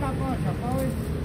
大包、小包。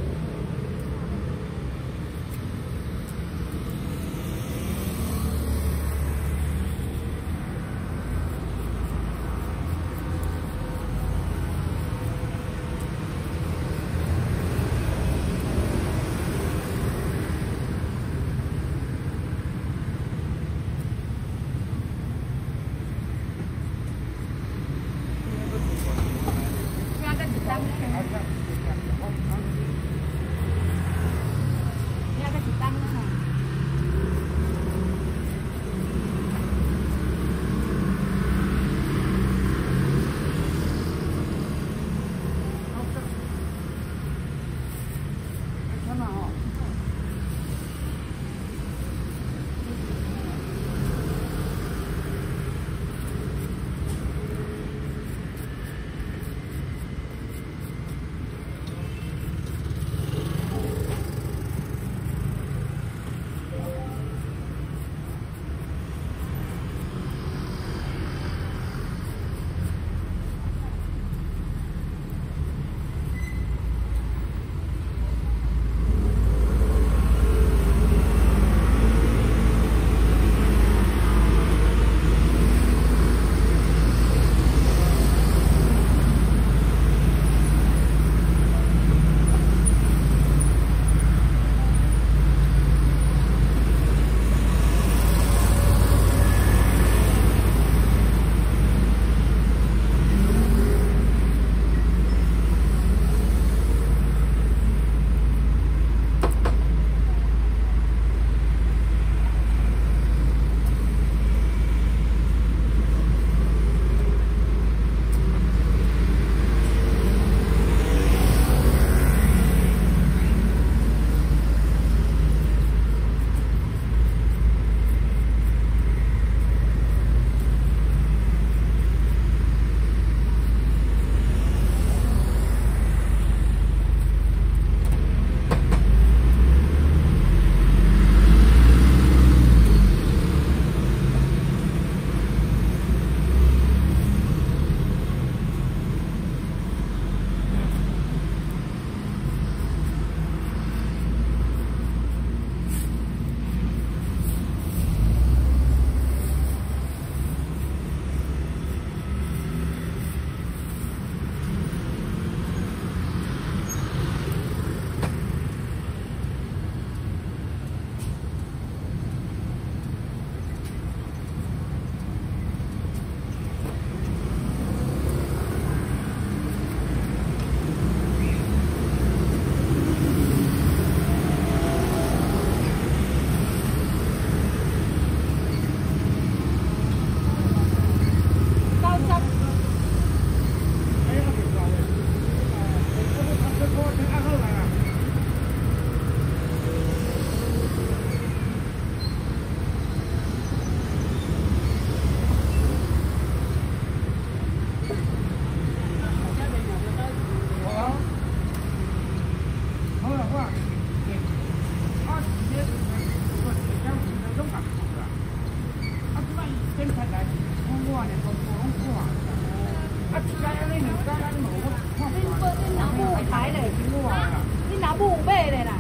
về này này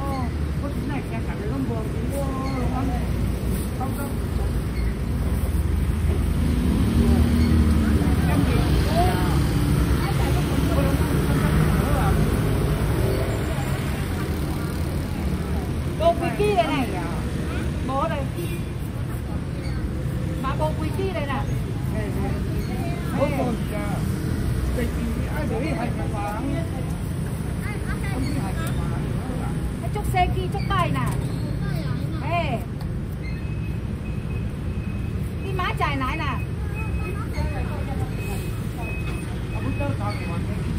Ồ, có thứ này kẹt cả cái lông buồn Ồ, không Không, không Bộ quý kia đây này Bố đây Mà bộ quý kia đây này Bố còn Tịch ai đấy hành phá Seki chokkay nè Ê. Đi má chạy nãy nè. Hãy subscribe cho kênh Ghiền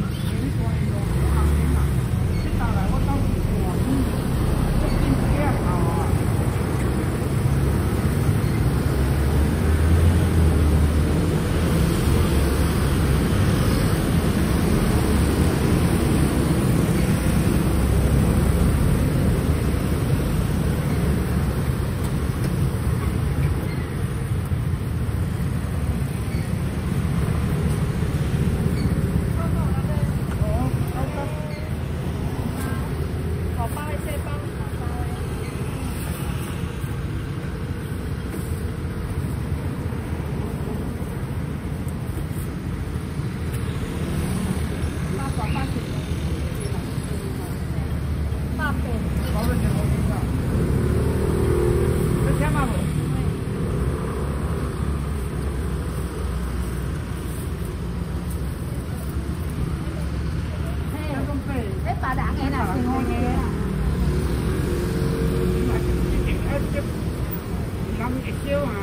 still.